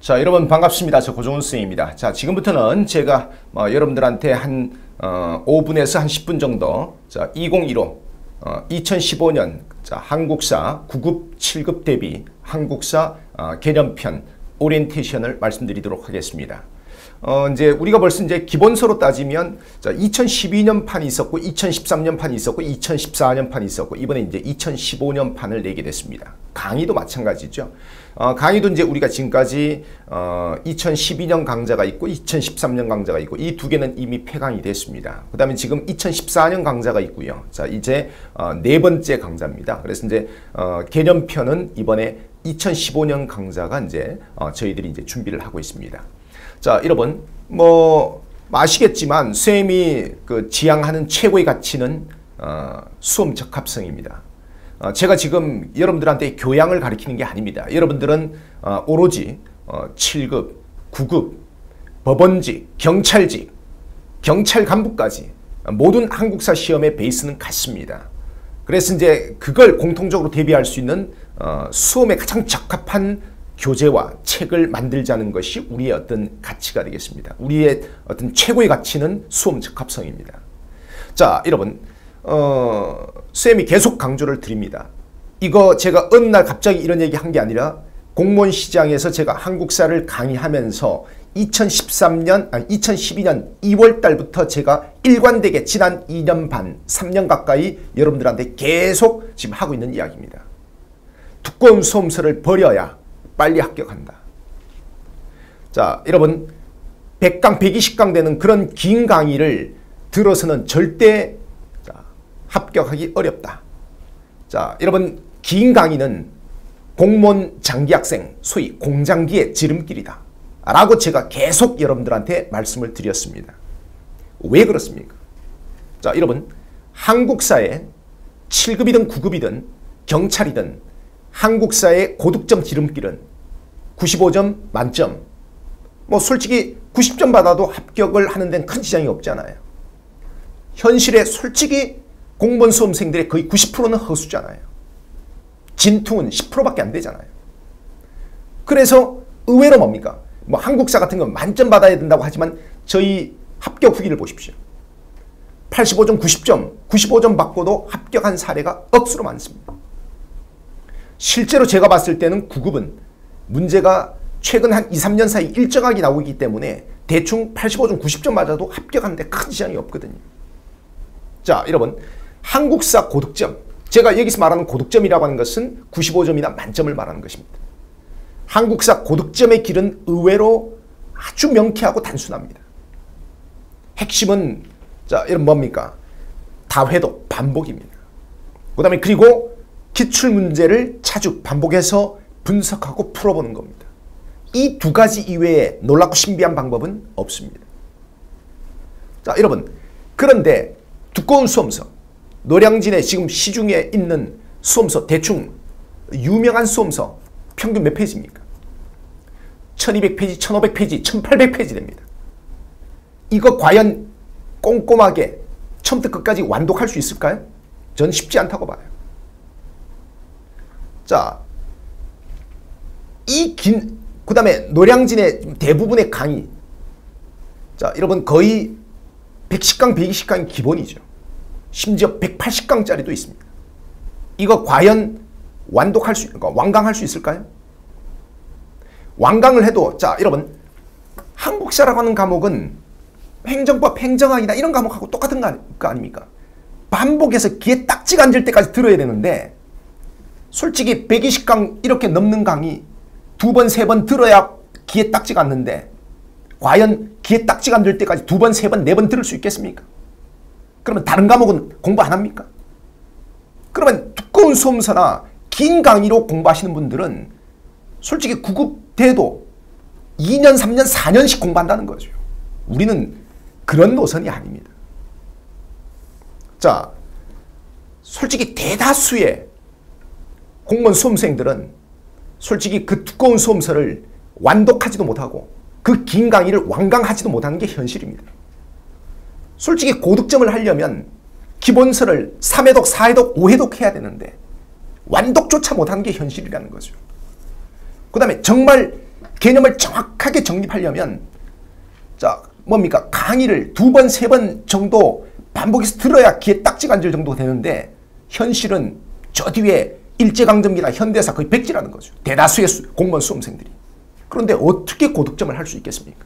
자, 여러분 반갑습니다. 저 고종훈 선생입니다. 자, 지금부터는 제가 어, 여러분들한테 한 어, 5분에서 한 10분 정도 자, 2015 어, 2015년 자, 한국사 9급 7급 대비 한국사 어, 개념편 오리엔테이션을 말씀드리도록 하겠습니다. 어, 이제 우리가 벌써 이제 기본서로 따지면 자, 2012년 판이 있었고 2013년 판이 있었고 2014년 판이 있었고 이번에 이제 2015년 판을 내게 됐습니다. 강의도 마찬가지죠. 어, 강의도 이제 우리가 지금까지 어, 2012년 강좌가 있고 2013년 강좌가 있고 이 두 개는 이미 폐강이 됐습니다. 그 다음에 지금 2014년 강좌가 있고요. 자 이제 어, 네 번째 강좌입니다. 그래서 이제 어, 개념편은 이번에 2015년 강좌가 이제 어, 저희들이 이제 준비를 하고 있습니다. 자, 여러분, 뭐, 아시겠지만, 쌤이 그 지향하는 최고의 가치는 어, 수험 적합성입니다. 어, 제가 지금 여러분들한테 교양을 가르치는 게 아닙니다. 여러분들은 어, 오로지 어, 7급, 9급, 법원직, 경찰직, 경찰 간부까지 모든 한국사 시험의 베이스는 같습니다. 그래서 이제 그걸 공통적으로 대비할 수 있는 어, 수험에 가장 적합한 교재와 책을 만들자는 것이 우리의 어떤 가치가 되겠습니다. 우리의 어떤 최고의 가치는 수험 적합성입니다. 자, 여러분, 어, 쌤이 계속 강조를 드립니다. 이거 제가 어느 날 갑자기 이런 얘기 한 게 아니라 공무원 시장에서 제가 한국사를 강의하면서 2013년, 아니 2012년 2월 달부터 제가 일관되게 지난 2년 반, 3년 가까이 여러분들한테 계속 지금 하고 있는 이야기입니다. 두꺼운 수험서를 버려야 빨리 합격한다. 자, 여러분 100강, 120강 되는 그런 긴 강의를 들어서는 절대 자, 합격하기 어렵다. 자, 여러분 긴 강의는 공무원 장기 학생, 소위 공장기의 지름길이다. 라고 제가 계속 여러분들한테 말씀을 드렸습니다. 왜 그렇습니까? 자, 여러분 한국사에 7급이든 9급이든 경찰이든 한국사의 고득점 지름길은 95점 만점. 뭐 솔직히 90점 받아도 합격을 하는 데는 큰 지장이 없잖아요. 현실에 솔직히 공무원 수험생들의 거의 90%는 허수잖아요. 진퉁은 10%밖에 안 되잖아요. 그래서 의외로 뭡니까? 뭐 한국사 같은 건 만점 받아야 된다고 하지만 저희 합격 후기를 보십시오. 85점, 90점, 95점 받고도 합격한 사례가 억수로 많습니다. 실제로 제가 봤을 때는 9급은 문제가 최근 한 2, 3년 사이 일정하게 나오기 때문에 대충 85점, 90점 맞아도 합격하는데 큰 지장이 없거든요. 자, 여러분. 한국사 고득점. 제가 여기서 말하는 고득점이라고 하는 것은 95점이나 만점을 말하는 것입니다. 한국사 고득점의 길은 의외로 아주 명쾌하고 단순합니다. 핵심은 자, 여러분 뭡니까? 다회독, 반복입니다. 그 다음에 그리고 기출 문제를 자주 반복해서 분석하고 풀어보는 겁니다. 이 두 가지 이외에 놀랍고 신비한 방법은 없습니다. 자, 여러분. 그런데 두꺼운 수험서, 노량진에 지금 시중에 있는 수험서 대충 유명한 수험서 평균 몇 페이지입니까? 1200페이지, 1500페이지, 1800페이지 됩니다. 이거 과연 꼼꼼하게 처음부터 끝까지 완독할 수 있을까요? 전 쉽지 않다고 봐요. 자, 이 긴, 그 다음에 노량진의 대부분의 강의. 자, 여러분 거의 110강, 120강이 기본이죠. 심지어 180강짜리도 있습니다. 이거 과연 완독할 수, 그러니까 완강할 수 있을까요? 완강을 해도, 자, 여러분, 한국사라고 하는 과목은 행정법, 행정학이나 이런 과목하고 똑같은 거 아닙니까? 반복해서 귀에 딱지가 앉을 때까지 들어야 되는데, 솔직히 120강 이렇게 넘는 강의 두 번, 세 번 들어야 귀에 딱지가 앉는데 과연 귀에 딱지가 앉을 때까지 두 번, 세 번, 네 번 들을 수 있겠습니까? 그러면 다른 과목은 공부 안 합니까? 그러면 두꺼운 수험서나 긴 강의로 공부하시는 분들은 솔직히 구급 돼도 2년, 3년, 4년씩 공부한다는 거죠. 우리는 그런 노선이 아닙니다. 자, 솔직히 대다수의 공무원 수험생들은 솔직히 그 두꺼운 수험서를 완독하지도 못하고 그 긴 강의를 완강하지도 못하는 게 현실입니다. 솔직히 고득점을 하려면 기본서를 3회독, 4회독, 5회독 해야 되는데 완독조차 못하는 게 현실이라는 거죠. 그 다음에 정말 개념을 정확하게 정립하려면 자 뭡니까 강의를 두 번 세 번 정도 반복해서 들어야 귀에 딱지가 앉을 정도 되는데 현실은 저 뒤에 일제강점기나 현대사 거의 백지라는 거죠. 대다수의 수, 공무원 수험생들이. 그런데 어떻게 고득점을 할 수 있겠습니까?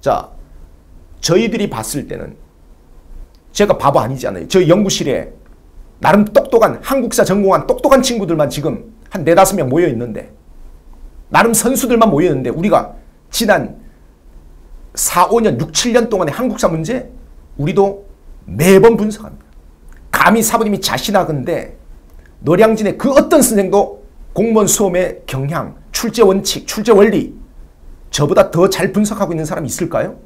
자, 저희들이 봤을 때는 제가 바보 아니잖아요. 저희 연구실에 나름 똑똑한 한국사 전공한 똑똑한 친구들만 지금 한 네다섯 명 모여 있는데 나름 선수들만 모여 있는데 우리가 지난 4, 5년, 6, 7년 동안의 한국사 문제 우리도 매번 분석합니다. 감히 사부님이 자신하건데 노량진의 그 어떤 선생도 공무원 수험의 경향, 출제 원칙, 출제 원리 저보다 더 잘 분석하고 있는 사람이 있을까요?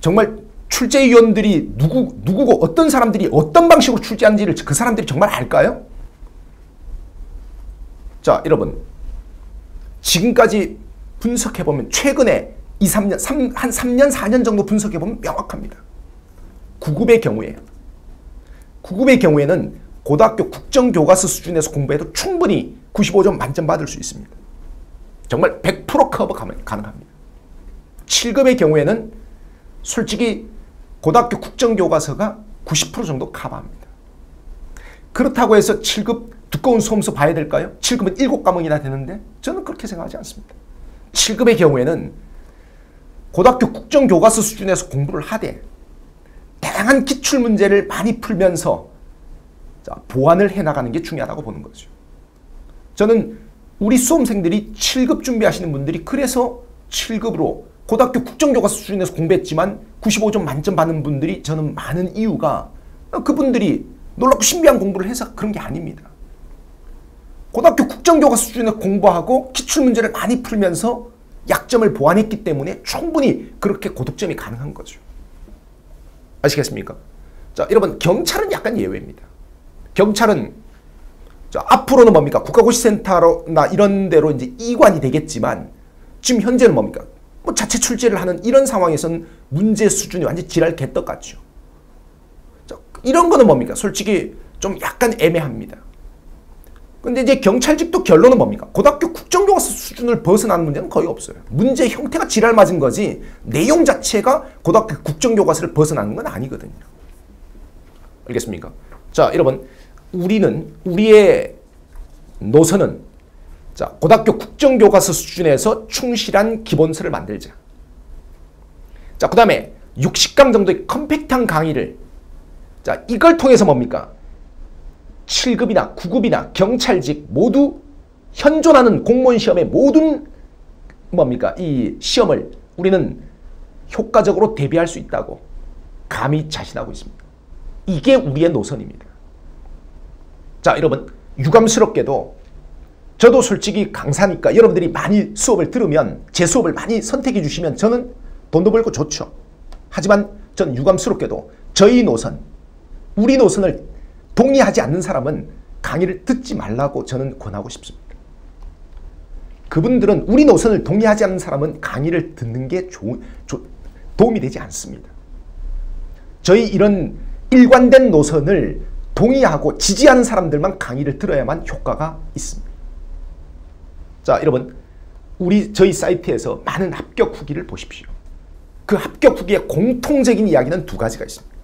정말 출제위원들이 누구, 누구고 어떤 사람들이 어떤 방식으로 출제하는지를 그 사람들이 정말 알까요? 자, 여러분. 지금까지 분석해보면 최근에 2, 3년, 3, 한 3년, 4년 정도 분석해보면 명확합니다. 9급의 경우에요. 9급의 경우에는 고등학교 국정교과서 수준에서 공부해도 충분히 95점 만점 받을 수 있습니다. 정말 100% 커버 가능합니다. 7급의 경우에는 솔직히 고등학교 국정교과서가 90% 정도 커버합니다. 그렇다고 해서 7급 두꺼운 수험서 봐야 될까요? 7급은 7과목이나 되는데 저는 그렇게 생각하지 않습니다. 7급의 경우에는 고등학교 국정교과서 수준에서 공부를 하되 다양한 기출문제를 많이 풀면서 보완을 해나가는 게 중요하다고 보는 거죠. 저는 우리 수험생들이 7급 준비하시는 분들이 그래서 7급으로 고등학교 국정교과서 수준에서 공부했지만 95점 만점 받는 분들이 저는 많은 이유가 그분들이 놀랍고 신비한 공부를 해서 그런 게 아닙니다. 고등학교 국정교과서 수준에서 공부하고 기출문제를 많이 풀면서 약점을 보완했기 때문에 충분히 그렇게 고득점이 가능한 거죠. 아시겠습니까? 자, 여러분 경찰은 약간 예외입니다. 경찰은 자, 앞으로는 뭡니까? 국가고시센터나 이런 데로 이제 이관이 되겠지만 지금 현재는 뭡니까? 뭐 자체 출제를 하는 이런 상황에선 문제 수준이 완전 지랄 개떡 같죠. 자, 이런 거는 뭡니까? 솔직히 좀 약간 애매합니다. 근데 이제 경찰직도 결론은 뭡니까? 고등학교 국정교과서 수준을 벗어나는 문제는 거의 없어요. 문제 형태가 지랄 맞은 거지 내용 자체가 고등학교 국정교과서를 벗어나는 건 아니거든요. 알겠습니까? 자, 여러분 우리는 우리의 노선은 자, 고등학교 국정교과서 수준에서 충실한 기본서를 만들자. 자, 그 다음에 60강 정도의 컴팩트한 강의를 자, 이걸 통해서 뭡니까? 7급이나 9급이나 경찰직 모두 현존하는 공무원 시험의 모든 뭡니까? 이 시험을 우리는 효과적으로 대비할 수 있다고 감히 자신하고 있습니다. 이게 우리의 노선입니다. 자, 여러분, 유감스럽게도 저도 솔직히 강사니까 여러분들이 많이 수업을 들으면 제 수업을 많이 선택해 주시면 저는 돈도 벌고 좋죠. 하지만 전 유감스럽게도 저희 노선, 우리 노선을 동의하지 않는 사람은 강의를 듣지 말라고 저는 권하고 싶습니다. 그분들은 우리 노선을 동의하지 않는 사람은 강의를 듣는 게 조, 조, 도움이 되지 않습니다. 저희 이런 일관된 노선을 동의하고 지지하는 사람들만 강의를 들어야만 효과가 있습니다. 자, 여러분, 우리 저희 사이트에서 많은 합격 후기를 보십시오. 그 합격 후기의 공통적인 이야기는 두 가지가 있습니다.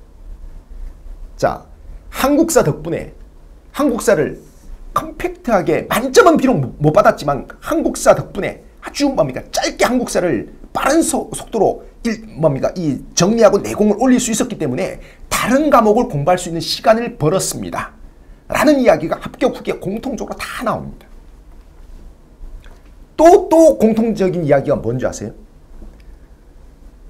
자, 한국사 덕분에 한국사를 컴팩트하게 만점은 비록 못 받았지만 한국사 덕분에 아주 뭡니까 짧게 한국사를 빠른 소, 속도로 일, 뭡니까 이 정리하고 내공을 올릴 수 있었기 때문에 다른 과목을 공부할 수 있는 시간을 벌었습니다. 라는 이야기가 합격 후기에 공통적으로 다 나옵니다. 또, 또 공통적인 이야기가 뭔지 아세요?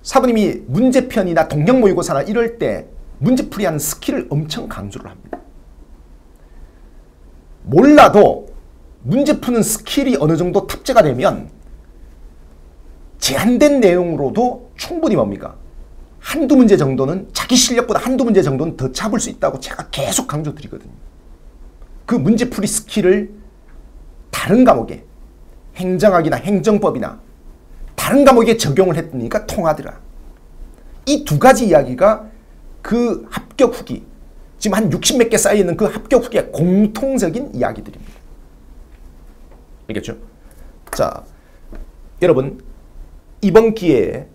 사부님이 문제편이나 동력 모의고사나 이럴 때 문제풀이하는 스킬을 엄청 강조를 합니다. 몰라도 문제 푸는 스킬이 어느 정도 탑재가 되면 제한된 내용으로도 충분히 뭡니까? 한두 문제 정도는 자기 실력보다 한두 문제 정도는 더 잡을 수 있다고 제가 계속 강조드리거든요. 그 문제풀이 스킬을 다른 과목에 행정학이나 행정법이나 다른 과목에 적용을 했으니까 통하더라. 이 두 가지 이야기가 그 합격 후기 지금 한 60몇 개 쌓여있는 그 합격 후기의 공통적인 이야기들입니다. 알겠죠? 자, 여러분 이번 기회에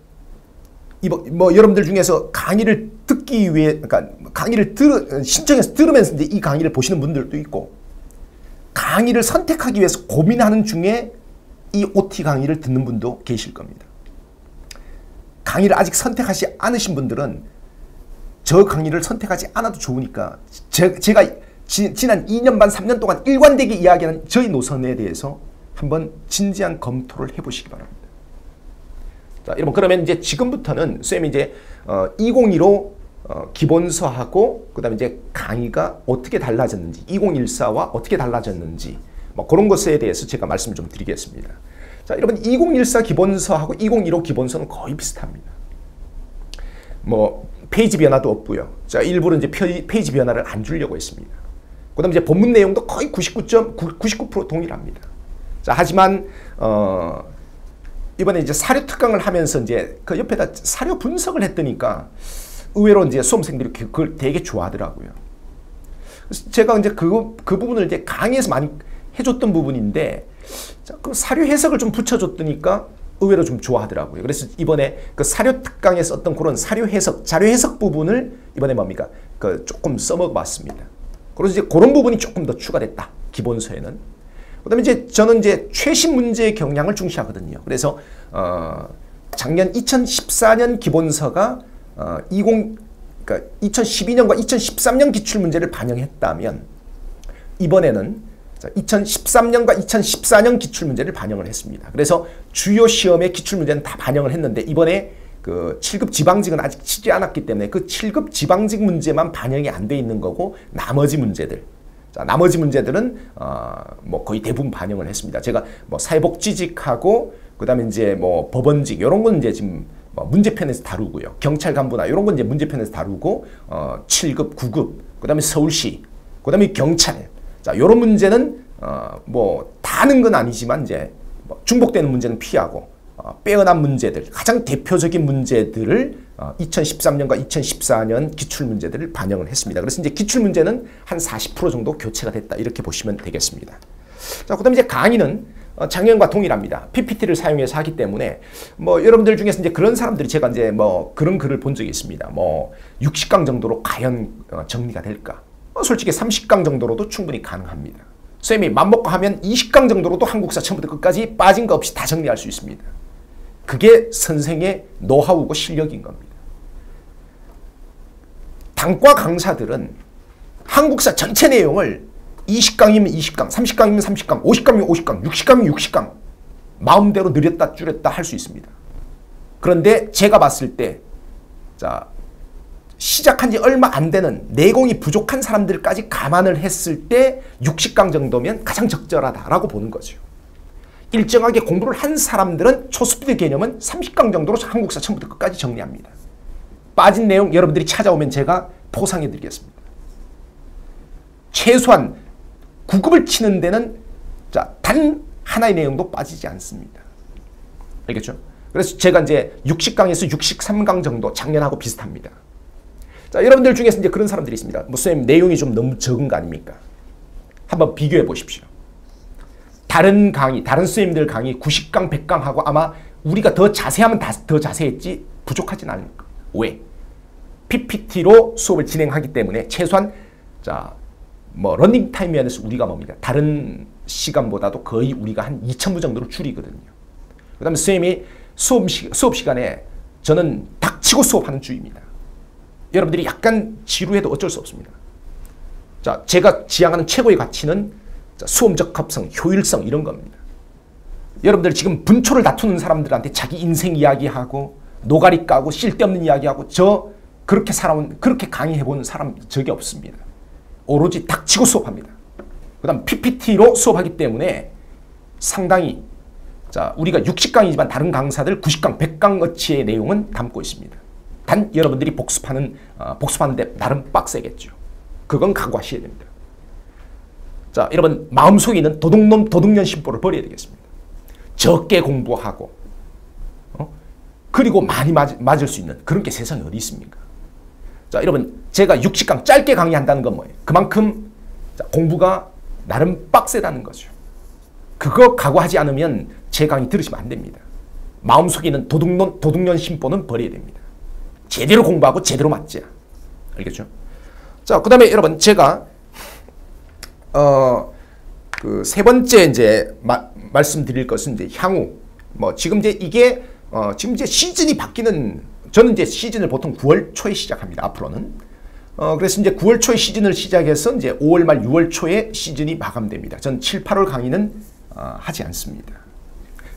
이번 뭐 여러분들 중에서 강의를 듣기 위해 그러니까 강의를 들 신청해서 들으면서 이제 이 강의를 보시는 분들도 있고 강의를 선택하기 위해서 고민하는 중에 이 OT 강의를 듣는 분도 계실 겁니다. 강의를 아직 선택하지 않으신 분들은 저 강의를 선택하지 않아도 좋으니까 제, 제가 지, 지난 2년 반 3년 동안 일관되게 이야기하는 저희 노선에 대해서 한번 진지한 검토를 해보시기 바랍니다. 자, 여러분 그러면 이제 지금부터는 쌤이 이제 어, 2015 어, 기본서하고 그 다음에 이제 강의가 어떻게 달라졌는지 2014와 어떻게 달라졌는지 뭐 그런 것에 대해서 제가 말씀 좀 드리겠습니다. 자, 여러분 2014 기본서하고 2015 기본서는 거의 비슷합니다. 뭐 페이지 변화도 없고요. 자, 일부러 이제 페이지 변화를 안 주려고 했습니다. 그다음에 이제 본문 내용도 거의 99.99% 동일합니다. 자, 하지만 어 이번에 이제 사료 특강을 하면서 이제 그 옆에다 사료 분석을 했더니까 의외로 이제 수험생들이 그, 그걸 되게 좋아하더라고요. 그래서 제가 이제 그, 그 부분을 이제 강의에서 많이 해줬던 부분인데, 그 사료 해석을 좀 붙여줬더니까 의외로 좀 좋아하더라고요. 그래서 이번에 그 사료 특강에서 어떤 그런 사료 해석, 자료 해석 부분을 이번에 뭡니까? 그 조금 써먹어 봤습니다. 그래서 이제 그런 부분이 조금 더 추가됐다. 기본서에는. 그 다음에 이제 저는 이제 최신 문제의 경향을 중시하거든요. 그래서, 어, 작년 2014년 기본서가 어, 20, 그러니까 2012년과 2013년 기출 문제를 반영했다면 이번에는 2013년과 2014년 기출 문제를 반영을 했습니다. 그래서 주요 시험의 기출 문제는 다 반영을 했는데 이번에 그 7급 지방직은 아직 치지 않았기 때문에 그 7급 지방직 문제만 반영이 안 돼 있는 거고 나머지 문제들 자, 나머지 문제들은 어, 뭐 거의 대부분 반영을 했습니다. 제가 뭐 사회복지직하고 그다음에 이제 뭐 법원직 이런 건 이제 지금 뭐 문제편에서 다루고요. 경찰 간부나 이런 건 이제 문제편에서 다루고 어 7급, 9급, 그다음에 서울시, 그다음에 경찰. 자, 요런 문제는 어 뭐 다는 건 아니지만 이제 뭐 중복되는 문제는 피하고 어, 빼어난 문제들, 가장 대표적인 문제들을 어, 2013년과 2014년 기출 문제들을 반영을 했습니다. 그래서 이제 기출 문제는 한 40% 정도 교체가 됐다 이렇게 보시면 되겠습니다. 자, 그다음에 이제 강의는 어, 작년과 동일합니다. PPT를 사용해서 하기 때문에 뭐 여러분들 중에서 이제 그런 사람들이 제가 이제 뭐 그런 글을 본 적이 있습니다. 뭐 60강 정도로 과연 어, 정리가 될까? 어, 솔직히 30강 정도로도 충분히 가능합니다. 쌤이 맘먹고 하면 20강 정도로도 한국사 처음부터 끝까지 빠진 거 없이 다 정리할 수 있습니다. 그게 선생의 노하우고 실력인 겁니다. 단과 강사들은 한국사 전체 내용을 20강이면 20강, 30강이면 30강, 50강이면 50강, 60강이면 60강 마음대로 느렸다 줄였다 할 수 있습니다. 그런데 제가 봤을 때 자, 시작한 지 얼마 안 되는 내공이 부족한 사람들까지 감안을 했을 때 60강 정도면 가장 적절하다라고 보는 거죠. 일정하게 공부를 한 사람들은 초스피드 개념은 30강 정도로 한국사 처음부터 끝까지 정리합니다. 빠진 내용 여러분들이 찾아오면 제가 포상해 드리겠습니다. 최소한 9급을 치는 데는 자, 단 하나의 내용도 빠지지 않습니다. 알겠죠? 그래서 제가 이제 60강에서 63강 정도 작년하고 비슷합니다. 자, 여러분들 중에서 이제 그런 사람들이 있습니다. 뭐, 쌤, 내용이 좀 너무 적은 거 아닙니까? 한번 비교해 보십시오. 다른 강의, 다른 선생님들 강의 90강, 100강 하고 아마 우리가 더 자세하면 더 자세했지 부족하진 않을 거예요. 왜? PPT로 수업을 진행하기 때문에 최소한 자, 뭐 러닝 타임 면에서 우리가 뭡니까? 다른 시간보다도 거의 우리가 한 2,000분 정도로 줄이거든요. 그 다음에 선생님이 수업, 시, 수업 시간에 저는 닥치고 수업하는 주의입니다. 여러분들이 약간 지루해도 어쩔 수 없습니다. 자, 제가 지향하는 최고의 가치는 수험 적합성, 효율성 이런 겁니다. 여러분들 지금 분초를 다투는 사람들한테 자기 인생 이야기하고 노가리 까고 쓸데없는 이야기하고 저 그렇게 살아온 그렇게 강의해 본 사람 적이 없습니다. 오로지 닥치고 수업합니다. 그 다음 PPT로 수업하기 때문에 상당히 자 우리가 60강이지만 다른 강사들 90강, 100강 어치의 내용은 담고 있습니다. 단 여러분들이 복습하는 어, 복습하는데 나름 빡세겠죠. 그건 각오하셔야 됩니다. 자 여러분 마음속에 있는 도둑놈 도둑년 심보를 버려야 되겠습니다. 적게 공부하고 어? 그리고 많이 맞, 맞을 수 있는 그런 게 세상에 어디 있습니까? 자, 여러분, 제가 60강 짧게 강의한다는 건 뭐예요? 그만큼 공부가 나름 빡세다는 거죠. 그거 각오하지 않으면 제 강의 들으시면 안 됩니다. 마음속에 있는 도둑년, 도둑년 심보는 버려야 됩니다. 제대로 공부하고 제대로 맞자. 알겠죠? 자, 그 다음에 여러분, 제가, 어, 그 세 번째 이제 마, 말씀드릴 것은 이제 향후, 뭐, 지금 이제 이게, 어, 지금 이제 시즌이 바뀌는, 저는 이제 시즌을 보통 9월 초에 시작합니다. 앞으로는. 어, 그래서 이제 9월 초에 시즌을 시작해서 이제 5월 말 6월 초에 시즌이 마감됩니다. 전 7, 8월 강의는 어, 하지 않습니다.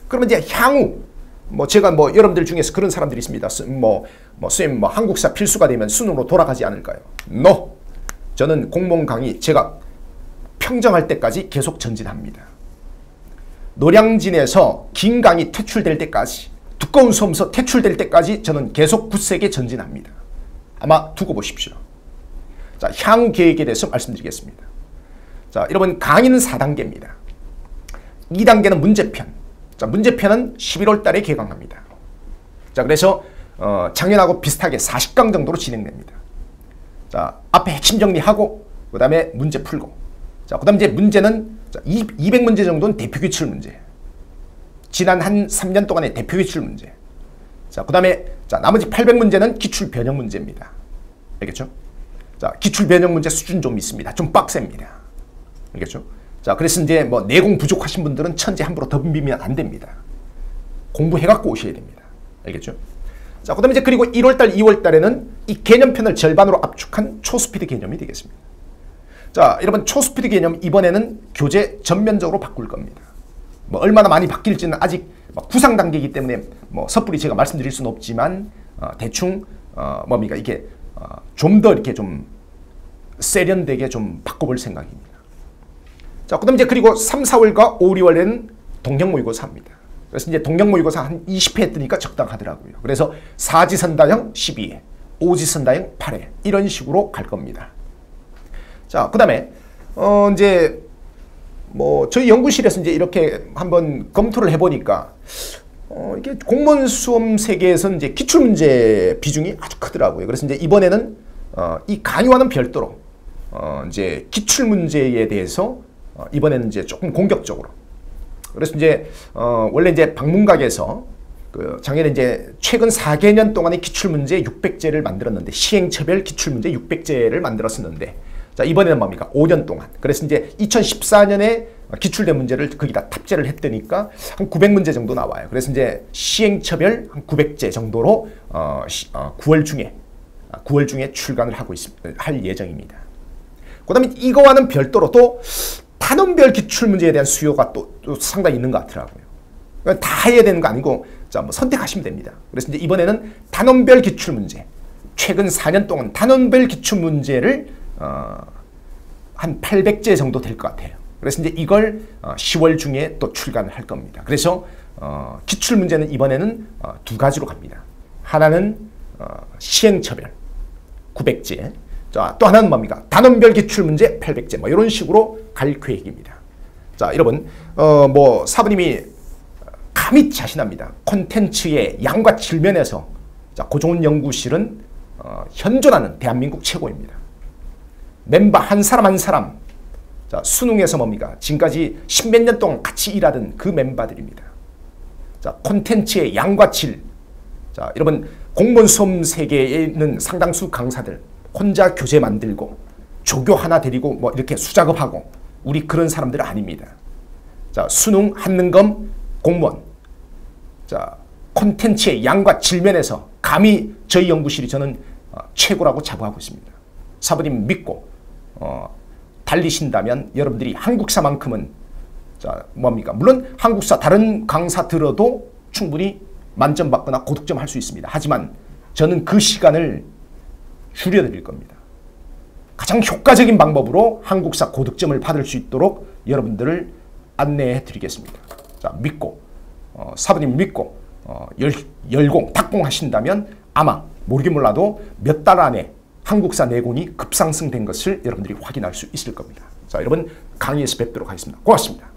그러면 이제 향후 뭐 제가 뭐 여러분들 중에서 그런 사람들이 있습니다. 뭐, 뭐 쌤, 뭐 한국사 필수가 되면 수능으로 돌아가지 않을까요? No. 저는 공무원 강의 제가 평정할 때까지 계속 전진합니다. 노량진에서 긴 강의 퇴출될 때까지 두꺼운 수험서 퇴출될 때까지 저는 계속 굳세게 전진합니다. 아마 두고 보십시오. 자, 향후 계획에 대해서 말씀드리겠습니다. 자, 여러분 강의는 4단계입니다. 2단계는 문제편. 자, 문제편은 11월 달에 개강합니다. 자, 그래서 어, 작년하고 비슷하게 40강 정도로 진행됩니다. 자, 앞에 핵심 정리하고 그 다음에 문제 풀고 자, 그 다음 이제 문제는 200문제 정도는 대표 기출 문제 지난 한 3년 동안의 대표 기출 문제 자, 그 다음에 자, 나머지 800문제는 기출 변형 문제입니다. 알겠죠? 자, 기출 변형 문제 수준 좀 있습니다. 좀 빡셉니다. 알겠죠? 자, 그래서 이제 뭐 내공 부족하신 분들은 천재 함부로 덤비면 안 됩니다. 공부해갖고 오셔야 됩니다. 알겠죠? 자, 그 다음에 이제 그리고 1월달, 2월달에는 이 개념편을 절반으로 압축한 초스피드 개념이 되겠습니다. 자, 여러분 초스피드 개념 이번에는 교재 전면적으로 바꿀 겁니다. 뭐 얼마나 많이 바뀔지는 아직 뭐 구상 단계이기 때문에 뭐 섣불리 제가 말씀드릴 수는 없지만 어, 대충 어, 뭡니까 이게 어, 좀더 이렇게 좀 세련되게 좀 바꿔볼 생각입니다. 자, 그 다음 이제 그리고 3, 4월과 5, 6월에는 동경 모의고사 합니다. 그래서 이제 동경 모의고사 한 20회 했으니까 적당하더라고요. 그래서 4지선다형 12회, 5지선다형 8회 이런 식으로 갈 겁니다. 자, 그 다음에 어 이제 뭐 저희 연구실에서 이제 이렇게 한번 검토를 해보니까 어 이게 공무원 수험 세계에서는 이제 기출 문제 비중이 아주 크더라고요. 그래서 이제 이번에는 어이 강의와는 별도로 어 이제 기출 문제에 대해서 어, 이번에는 이제 조금 공격적으로. 그래서 이제 어, 원래 이제 방문각에서 그 작년에 이제 최근 4개년 동안의 기출문제 600제를 만들었는데 시행처별 기출문제 600제를 만들었었는데 자 이번에는 뭡니까? 5년 동안. 그래서 이제 2014년에 기출된 문제를 거기다 탑재를 했더니까 한 900문제 정도 나와요. 그래서 이제 시행처별 한 900제 정도로 어, 시, 어 9월 중에 9월 아, 중에 출간을 하고 있, 할 예정입니다. 그 다음에 이거와는 별도로 또 단원별 기출문제에 대한 수요가 또, 또 상당히 있는 것 같더라고요. 그러니까 다 해야 되는 거 아니고 자, 뭐 선택하시면 됩니다. 그래서 이제 이번에는 단원별 기출문제 최근 4년 동안 단원별 기출문제를 어, 한 800제 정도 될 것 같아요. 그래서 이제 이걸 어, 10월 중에 또 출간을 할 겁니다. 그래서 어, 기출문제는 이번에는 어, 두 가지로 갑니다. 하나는 어, 시행처별 900제 자, 또 하나는 뭡니까? 단원별 기출 문제 800제 뭐 이런 식으로 갈 계획입니다. 자, 여러분 어, 뭐 사부님이 감히 자신합니다. 콘텐츠의 양과 질 면에서 자, 고종훈 연구실은 어, 현존하는 대한민국 최고입니다. 멤버 한 사람 한 사람 자, 수능에서 뭡니까? 지금까지 십몇 년 동안 같이 일하던 그 멤버들입니다. 자, 콘텐츠의 양과 질. 자, 여러분 공무원 수험 세계에 있는 상당수 강사들 혼자 교재 만들고 조교 하나 데리고 뭐 이렇게 수작업하고 우리 그런 사람들은 아닙니다. 자, 수능, 한능검, 공무원. 자, 콘텐츠의 양과 질면에서 감히 저희 연구실이 저는 어, 최고라고 자부하고 있습니다. 사부님 믿고 어, 달리신다면 여러분들이 한국사만큼은 자, 뭡니까? 물론 한국사 다른 강사 들어도 충분히 만점 받거나 고득점 할 수 있습니다. 하지만 저는 그 시간을 줄여드릴 겁니다. 가장 효과적인 방법으로 한국사 고득점을 받을 수 있도록 여러분들을 안내해 드리겠습니다. 자, 믿고, 어, 사부님 믿고, 어, 열, 열공, 탁공하신다면 아마 모르긴 몰라도 몇 달 안에 한국사 내공이 급상승된 것을 여러분들이 확인할 수 있을 겁니다. 자, 여러분 강의에서 뵙도록 하겠습니다. 고맙습니다.